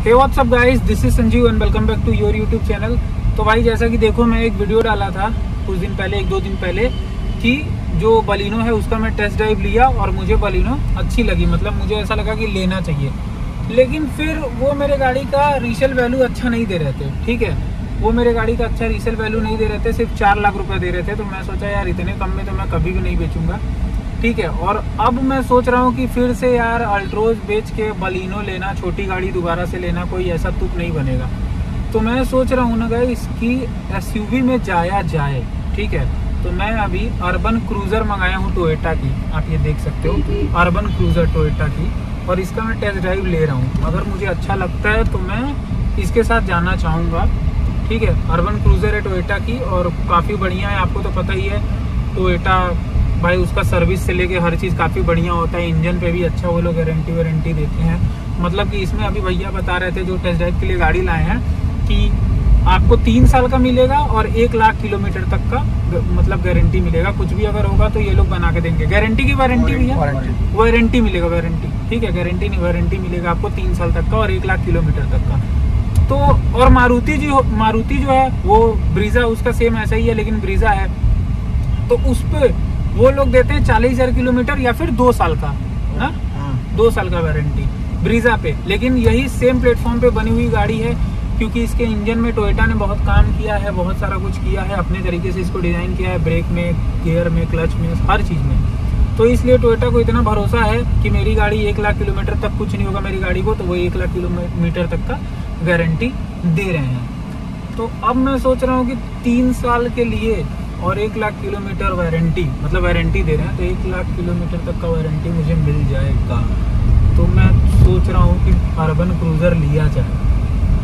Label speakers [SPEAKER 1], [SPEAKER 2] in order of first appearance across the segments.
[SPEAKER 1] Hey what's up guys this is Sanjeev and welcome back to your YouTube channel तो भाई, जैसा कि देखो, मैं एक वीडियो डाला था कुछ दिन पहले, एक दो दिन पहले, कि जो बलिनो है, उसका मैं टेस्ट ड्राइव लिया और मुझे बलिनो अच्छी लगी। मतलब मुझे ऐसा लगा कि लेना चाहिए। लेकिन फिर वो मेरे गाड़ी का रीसेल वैल्यू अच्छा नहीं दे रहे थे, ठीक है? वो मेरे गाड़ी का अच्छा रीसेल वैल्यू नहीं दे रहे थे, सिर्फ़ चार लाख रुपये दे रहे थे। तो मैं सोचा, यार, इतने कम में तो मैं कभी भी नहीं बेचूँगा। ठीक है, और अब मैं सोच रहा हूँ कि फिर से यार अल्ट्रोज बेच के बलिनो लेना, छोटी गाड़ी दोबारा से लेना, कोई ऐसा तुक नहीं बनेगा। तो मैं सोच रहा हूँ ना गए इसकी एसयूवी में जाया जाए, ठीक है? तो मैं अभी अर्बन क्रूजर मंगाया हूँ टोयोटा की, आप ये देख सकते हो अर्बन क्रूजर टोयोटा की, और इसका मैं टेस्ट ड्राइव ले रहा हूँ। अगर मुझे अच्छा लगता है तो मैं इसके साथ जाना चाहूँगा, ठीक है? अर्बन क्रूजर है टोयोटा की, और काफ़ी बढ़िया है, आपको तो पता ही है टोयोटा भाई उसका सर्विस से लेके हर चीज़ काफ़ी बढ़िया होता है। इंजन पे भी अच्छा वो लोग गारंटी वारंटी देते हैं। मतलब कि इसमें अभी भैया बता रहे थे जो टेस्ट ड्राइव के लिए गाड़ी लाए हैं कि आपको तीन साल का मिलेगा और एक लाख किलोमीटर तक का मतलब गारंटी मिलेगा। कुछ भी अगर होगा तो ये लोग बना के देंगे। गारंटी की वारंटी भी है वारंटी मिलेगा वारंटी ठीक है गारंटी नहीं वारंटी मिलेगा आपको तीन साल तक का और एक लाख किलोमीटर तक का। तो और मारुति जो मारुति जो है वो ब्रीजा उसका सेम ऐसा ही है लेकिन ब्रीजा है। तो उस पर वो लोग देते हैं चालीस हज़ार किलोमीटर या फिर दो साल का ना हाँ, दो साल का वारंटी ब्रीजा पे। लेकिन यही सेम प्लेटफॉर्म पे बनी हुई गाड़ी है क्योंकि इसके इंजन में टोयोटा ने बहुत काम किया है बहुत सारा कुछ किया है अपने तरीके से इसको डिज़ाइन किया है ब्रेक में गियर में क्लच में हर चीज़ में। तो इसलिए टोयोटा को इतना भरोसा है कि मेरी गाड़ी एक लाख किलोमीटर तक कुछ नहीं होगा मेरी गाड़ी को तो वो एक लाख किलोमीटर तक का गारंटी दे रहे हैं। तो अब मैं सोच रहा हूँ कि तीन साल के लिए और एक लाख किलोमीटर वारंटी मतलब वारंटी दे रहे हैं तो एक लाख किलोमीटर तक का वारंटी मुझे मिल जाएगा। तो मैं सोच रहा हूँ कि अर्बन क्रूज़र लिया जाए।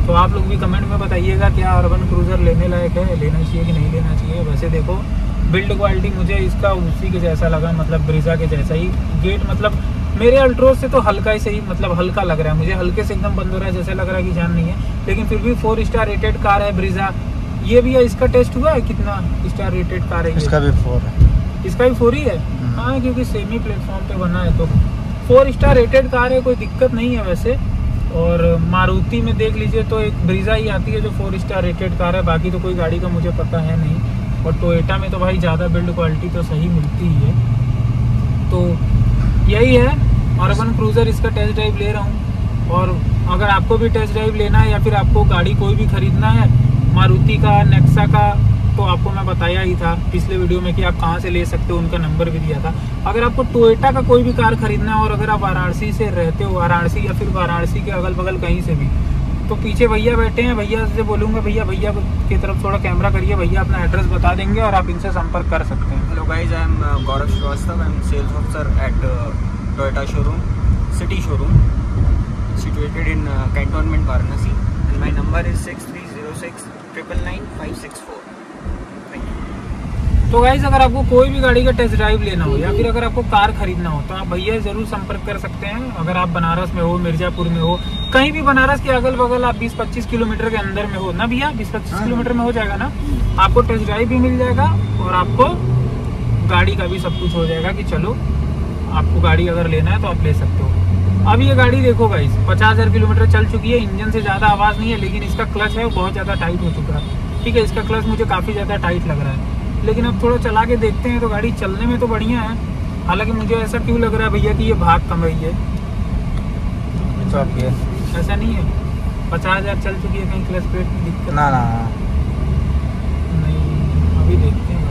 [SPEAKER 1] तो आप लोग भी कमेंट में बताइएगा, क्या अर्बन क्रूज़र लेने लायक है, लेना चाहिए कि नहीं लेना चाहिए? वैसे देखो बिल्ड क्वालिटी मुझे इसका उसी के जैसा लगा मतलब ब्रिजा के जैसा ही। गेट मतलब मेरे अल्ट्रोज से तो हल्का ही सही मतलब हल्का लग रहा है। मुझे हल्के से एकदम बंद हो रहा है जैसे लग रहा है कि जान नहीं है। लेकिन फिर भी फोर स्टार रेटेड कार है ब्रिजा। ये भी है इसका टेस्ट हुआ है कितना? स्टार रेटेड कार है
[SPEAKER 2] इसका भी फोर है।
[SPEAKER 1] इसका भी फोर ही है? हम्म। हाँ क्योंकि सेमी प्लेटफॉर्म पे बना है तो फोर स्टार रेटेड कार है कोई दिक्कत नहीं है वैसे। और मारुति में देख लीजिए तो एक ब्रीजा ही आती है जो फोर स्टार रेटेड कार है बाकी तो कोई गाड़ी का मुझे पता है नहीं। और टोयोटा में तो भाई ज़्यादा बिल्ड क्वालिटी तो सही मिलती ही है। तो यही है अर्बन क्रूज़र इसका टेस्ट ड्राइव ले रहा हूँ। और अगर आपको भी टेस्ट ड्राइव लेना है या फिर आपको गाड़ी कोई भी खरीदना है मारुति का, नेक्सा का तो आपको मैं बताया ही था पिछले वीडियो में कि आप कहाँ से ले सकते हो, उनका नंबर भी दिया था। अगर आपको टोयोटा का कोई भी कार खरीदना है और अगर आप वाराणसी से रहते हो, वाराणसी या फिर वाराणसी के अगल बगल कहीं से भी तो पीछे भैया बैठे हैं, भैया से बोलूँगा, भैया भैया की तरफ़ थोड़ा कैमरा करिए, भैया अपना एड्रेस बता देंगे और आप इनसे संपर्क कर सकते हैं.
[SPEAKER 3] Hello guys I am Gaurav Shrivastava I am sales officer at Toyota showroom city showroom situated in cantonment Varanasi Varanasi, and my number is 6306 triple nine five six four
[SPEAKER 1] तो गाइज़ अगर आपको कोई भी गाड़ी का टेस्ट ड्राइव लेना हो या फिर अगर आपको कार खरीदना हो तो आप भैया ज़रूर संपर्क कर सकते हैं। अगर आप बनारस में हो मिर्जापुर में हो कहीं भी बनारस के अगल बगल आप 20-25 किलोमीटर के अंदर में हो ना भैया? 20-25 हाँ। किलोमीटर में हो जाएगा ना? आपको टेस्ट ड्राइव भी मिल जाएगा और आपको गाड़ी का भी सब कुछ हो जाएगा कि चलो आपको गाड़ी अगर लेना है तो आप ले सकते हो। अब ये गाड़ी देखो गाइस पचास हज़ार किलोमीटर चल चुकी है इंजन से ज़्यादा आवाज़ नहीं है लेकिन इसका क्लच है वो बहुत ज़्यादा टाइट हो चुका है। ठीक है इसका क्लच मुझे काफ़ी ज़्यादा टाइट लग रहा है। लेकिन अब थोड़ा चला के देखते हैं तो गाड़ी चलने में तो बढ़िया है। हालाँकि मुझे ऐसा क्यों लग रहा है भैया कि ये भाग कम रही है? ऐसा नहीं है? पचास हज़ार चल चुकी है कहीं क्लच प्लेट में दिक्कत
[SPEAKER 2] ना ना।
[SPEAKER 1] नहीं अभी देखते हैं।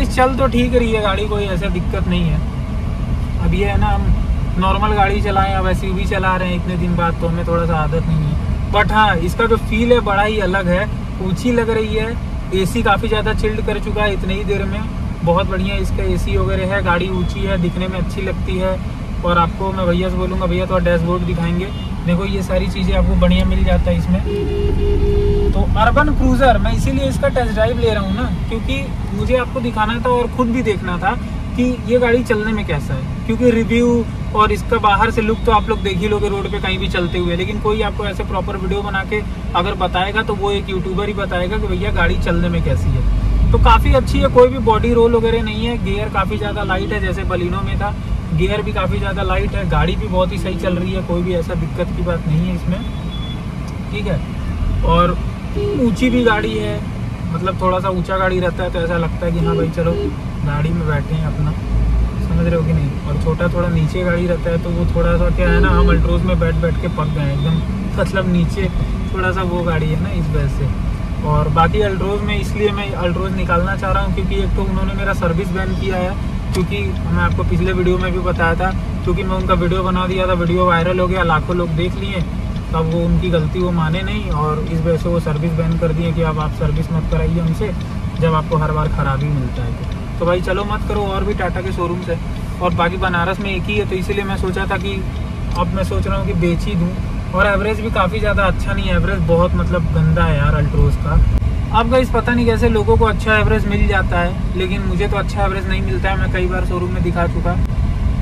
[SPEAKER 1] गाइस चल तो ठीक रही है गाड़ी, कोई ऐसा दिक्कत नहीं है। अब ये है ना, हम नॉर्मल गाड़ी चलाएँ, अब ऐसी भी चला रहे हैं, इतने दिन बाद तो हमें थोड़ा सा आदत नहीं है। बट हाँ इसका जो फील है, बड़ा ही अलग है। ऊँची लग रही है। एसी काफ़ी ज़्यादा चिल्ड कर चुका है इतनी ही देर में। बहुत बढ़िया इसका एसी वगैरह है। गाड़ी ऊँची है, दिखने में अच्छी लगती है। और आपको मैं भैया से बोलूँगा, भैया तो डैशबोर्ड दिखाएँगे। देखो, ये सारी चीज़ें आपको बढ़िया मिल जाता है इसमें। अर्बन क्रूज़र मैं इसीलिए इसका टेस्ट ड्राइव ले रहा हूँ ना, क्योंकि मुझे आपको दिखाना था और खुद भी देखना था कि ये गाड़ी चलने में कैसा है। क्योंकि रिव्यू और इसका बाहर से लुक तो आप लोग देख ही लोगे, रोड पे कहीं भी चलते हुए। लेकिन कोई आपको ऐसे प्रॉपर वीडियो बना के अगर बताएगा तो वो एक यूट्यूबर ही बताएगा कि भैया गाड़ी चलने में कैसी है। तो काफ़ी अच्छी है, कोई भी बॉडी रोल वगैरह नहीं है। गियर काफ़ी ज़्यादा लाइट है, जैसे बलिनो में था। गियर भी काफ़ी ज़्यादा लाइट है, गाड़ी भी बहुत ही सही चल रही है, कोई भी ऐसा दिक्कत की बात नहीं है इसमें। ठीक है? और ऊँची भी गाड़ी है मतलब थोड़ा सा ऊँचा गाड़ी रहता है तो ऐसा लगता है कि हाँ भाई चलो, गाड़ी में बैठे हैं अपना। समझ रहे हो कि नहीं? और छोटा थोड़ा नीचे गाड़ी रहता है तो वो थोड़ा सा क्या है ना हम अल्ट्रोज में बैठ बैठ के पक गए हैं एकदम। मतलब नीचे थोड़ा सा वो गाड़ी है ना, इस वजह से। और बाकी अल्ट्रोज में इसलिए मैं अल्ट्रोज निकालना चाह रहा हूँ क्योंकि एक तो उन्होंने मेरा सर्विस बैन किया है, क्योंकि मैं आपको पिछले वीडियो में भी बताया था, क्योंकि मैं उनका वीडियो बना दिया था, वीडियो वायरल हो गया, लाखों लोग देख लिए। तब वो उनकी गलती वो माने नहीं और इस वजह से वो सर्विस बैन कर दिए कि अब आप सर्विस मत कराइए उनसे जब आपको हर बार ख़राबी मिलता है। तो, भाई चलो मत करो और भी टाटा के शोरूम से। और बाकी बनारस में एक ही है तो इसीलिए मैं सोचा था कि अब मैं सोच रहा हूँ कि बेच ही दूँ। और एवरेज भी काफ़ी ज़्यादा अच्छा नहीं है एवरेज बहुत मतलब गंदा है यार अल्ट्रोज का। अब इस पता नहीं कैसे लोगों को अच्छा एवरेज मिल जाता है लेकिन मुझे तो अच्छा एवरेज नहीं मिलता है मैं कई बार शोरूम में दिखा चुका।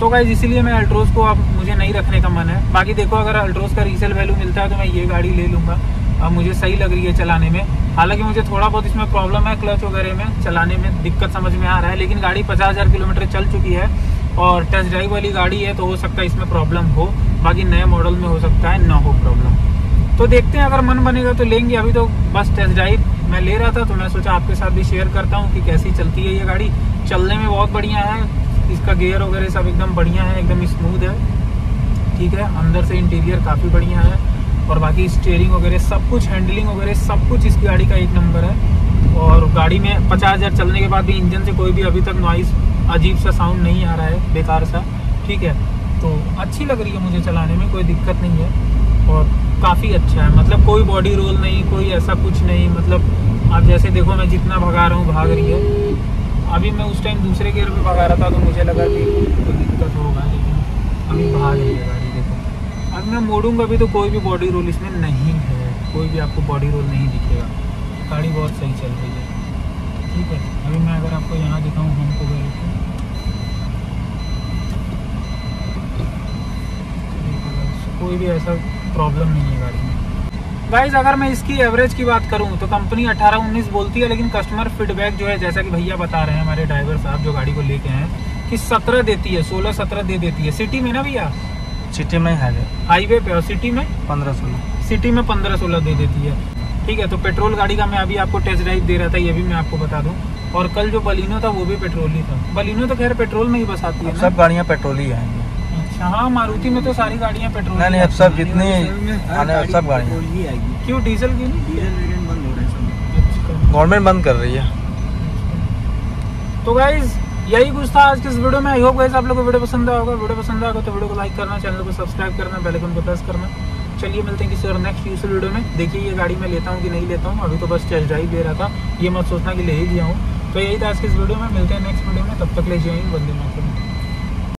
[SPEAKER 1] तो गाइज़ इसीलिए मैं अल्ट्रोज को अब मुझे नहीं रखने का मन है। बाकी देखो, अगर अल्ट्रोज का रीसेल वैल्यू मिलता है तो मैं ये गाड़ी ले लूँगा। अब मुझे सही लग रही है चलाने में। हालाँकि मुझे थोड़ा बहुत इसमें प्रॉब्लम है क्लच वगैरह में, चलाने में दिक्कत समझ में आ रहा है, लेकिन गाड़ी पचास हज़ार किलोमीटर चल चुकी है और टेस्ट ड्राइव वाली गाड़ी है तो हो सकता है इसमें प्रॉब्लम हो। बाकी नए मॉडल में हो सकता है, ना हो प्रॉब्लम तो देखते हैं, अगर मन बनेगा तो लेंगे। अभी तो बस टेस्ट ड्राइव मैं ले रहा था तो मैं सोचा आपके साथ भी शेयर करता हूँ कि कैसी चलती है ये गाड़ी। चलने में बहुत बढ़िया है। इसका गेयर वगैरह सब एकदम बढ़िया है, एकदम स्मूथ है। ठीक है, अंदर से इंटीरियर काफ़ी बढ़िया है। और बाकी स्टेयरिंग वगैरह, सब कुछ हैंडलिंग वगैरह, सब कुछ इस गाड़ी का एक नंबर है। और गाड़ी में पचास हज़ार चलने के बाद भी इंजन से कोई भी अभी तक नॉइस अजीब सा साउंड नहीं आ रहा है, बेकार सा। ठीक है तो अच्छी लग रही है मुझे चलाने में, कोई दिक्कत नहीं है। और काफ़ी अच्छा है मतलब कोई बॉडी रोल नहीं, कोई ऐसा कुछ नहीं मतलब आप जैसे देखो, मैं जितना भगा रहा हूँ, भाग रही है। अभी मैं उस टाइम दूसरे गेयर पे भगा रहा था तो मुझे लगा कि कोई दिक्कत होगा, लेकिन अभी भाग रही है गाड़ी देखो। अब मैं मोड़ूँगा भी तो कोई भी बॉडी रोल इसमें नहीं है, कोई भी आपको बॉडी रोल नहीं दिखेगा। गाड़ी बहुत सही चल रही है। ठीक है, अभी मैं अगर आपको यहाँ दिखाऊँ हमको गए कोई भी ऐसा प्रॉब्लम नहीं है गाड़ी में। गाइज़ अगर मैं इसकी एवरेज की बात करूँ तो कंपनी 18-19 बोलती है लेकिन कस्टमर फीडबैक जो है जैसा कि भैया बता रहे हैं हमारे ड्राइवर साहब जो गाड़ी को लेके हैं कि 17 देती है 16-17 दे देती है। सिटी में ना भैया?
[SPEAKER 3] सिटी में हाईवे
[SPEAKER 1] हाईवे पे और सिटी में?
[SPEAKER 3] पंद्रह सोलह।
[SPEAKER 1] सिटी में पंद्रह सोलह दे देती है। ठीक है तो पेट्रोल गाड़ी का मैं अभी आपको टेस्ट ड्राइव दे रहा था ये भी मैं आपको बता दूँ। और कल जो बलिनो था वो भी पेट्रोल ही था। बलिनो तो खैर पेट्रोल में ही बस आती है
[SPEAKER 3] सब गाड़ियाँ पेट्रोल ही आएँगी
[SPEAKER 1] अच्छा हाँ मारुति में तो सारी गाड़ियाँ पेट्रोल
[SPEAKER 3] नहीं नहीं अब सब जितनी आने सब गाड़ियाँ।
[SPEAKER 1] क्यों डीजल की नहीं?
[SPEAKER 3] डीजल वेरिएंट बंद हो रहे हैं गवर्नमेंट बंद कर रही है।
[SPEAKER 1] तो गाइज़ यही कुछ था आज के इस वीडियो में। आई होप गाइज़ आप लोगों को वीडियो पसंद आएगा वीडियो पसंद आएगा तो वीडियो को लाइक करना चैनल को सब्सक्राइब करना बेल आइकन को प्रेस करना। चलिए मिलते हैं किसी और नेक्स्ट यूजफुल वीडियो में। देखिए ये गाड़ी मैं लेता हूँ कि नहीं लेता हूँ। अभी तो बस टेस्ट ड्राइव दे रहा था। ये मत सोचना कि ले ही दिया हूँ। तो यही था आज के इस वीडियो में। मिलते हैं नेक्स्ट वीडियो में। तब तक ले जाएँगे बंदे मातरम।